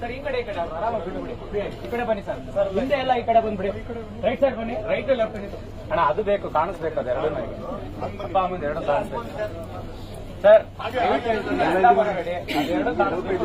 Sir, ಈ ಕಡೆ ಈ ಕಡೆ ಆರಾಮಾಗಿ ಬಿಟ್ಟು ಬಿಡಿ. ಫ್ರೀ ಆಗಿ. ಈ ಕಡೆ ಬನ್ನಿ ಸರ್. ಹಿಂದೆ ಎಲ್ಲ ಈ ಕಡೆ ಬಂದ್ಬಿಡಿ. ರೈಟ್ ಸೈಡ್ ಬನ್ನಿ. ರೈಟ್ ಲೆಫ್ಟ್ ಅಣ್ಣ, ಅದು ಬೇಕು, ಕಾಣಿಸ್ಬೇಕು, ಅದು ಎರಡು ಅಪ್ಪ ಅಮ್ಮಂದ ಎರಡು ಕಾಣಿಸ್ಬೇಕು. ಸರ್ ಎರಡು ಕಾಣಿಸ್ಬೇಕು.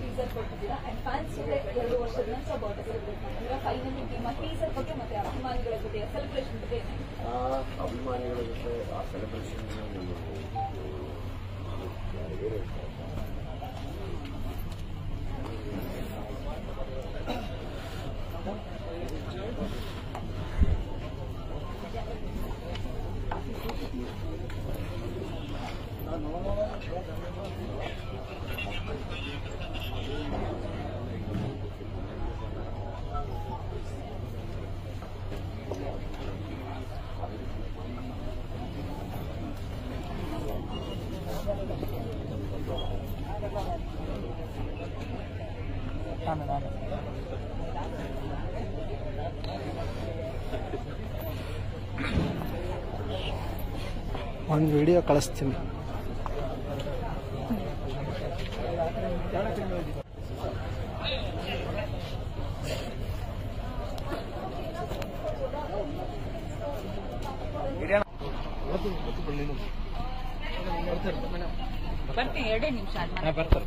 ಟೀಸರ್ ಕೊಟ್ಟಿದ್ದೀರಾ ಅಂಡ್ ಫ್ಯಾನ್ಸ್ ಎರಡು ವರ್ಷದ ನಂತರ ಬರ್ಡೇ ಸೆಲೆಬ್ರೇಟ್ ಮಾಡ್ತೀರಾ ಫೈನಲಿ ಭೀಮಾ ಟೀಸರ್ ಬಗ್ಗೆ ಒಂದು ವಿಡಿಯೋ ಕಳಿಸ್ತೀನಿ. ಬರ್ತೀನಿ ಎರಡೇ ನಿಮಿಷ ಬರ್ತಾರೆ.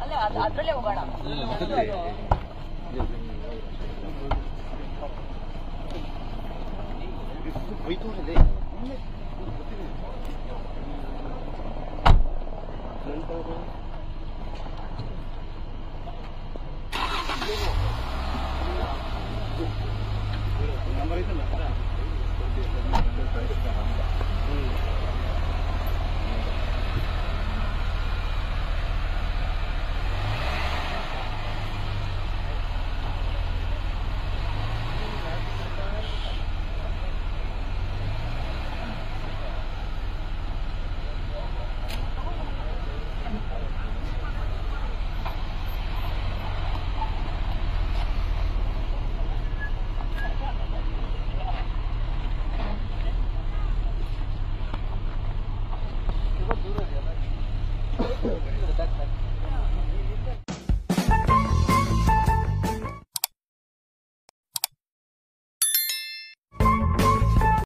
ಅಲ್ಲೇ ಅದ್- ಅದ್ರಲ್ಲೇ ಹೋಗೋಣ ದೂರ